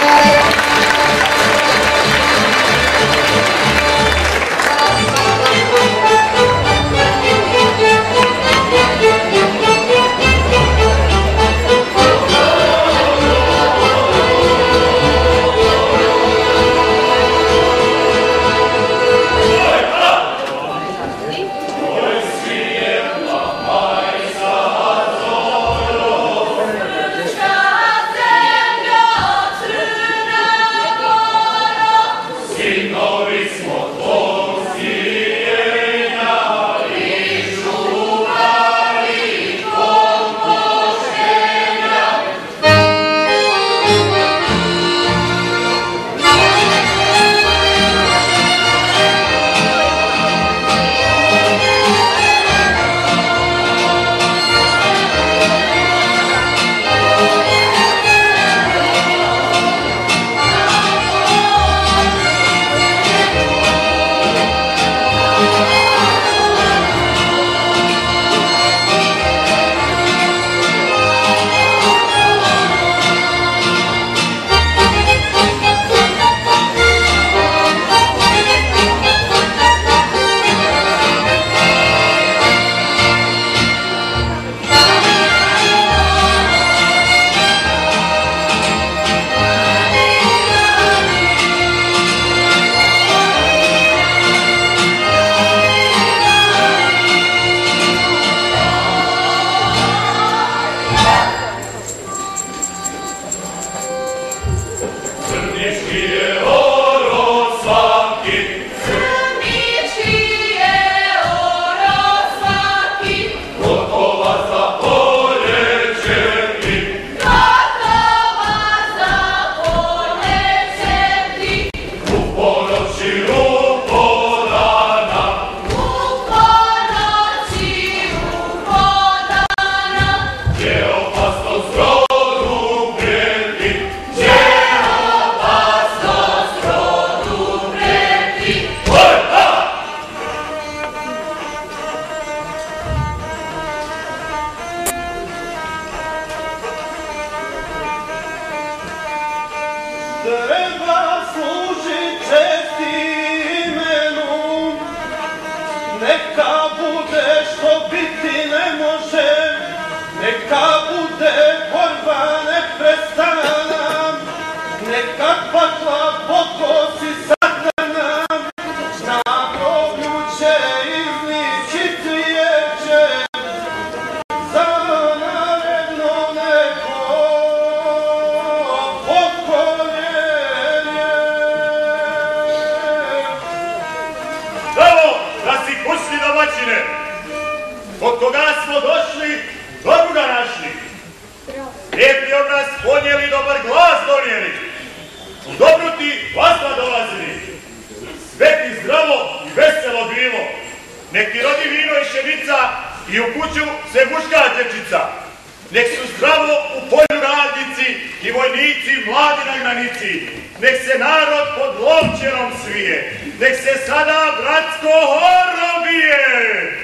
Yeah. forever. baštine. Od koga smo došli, do ga našli. Lijepi obraz ponijeli, dobar glas donijeli. U dobruti vlasva dolazili. Sve ti zdravo i veselo bilo. Nek ti rodi vino i ševica i u kuću se muška dječica. Nek su zdravo u polju radnici i vojnici, mladi najmanici. Nek se narod pod lovčerom svije, nek se sada bratsko horo bije!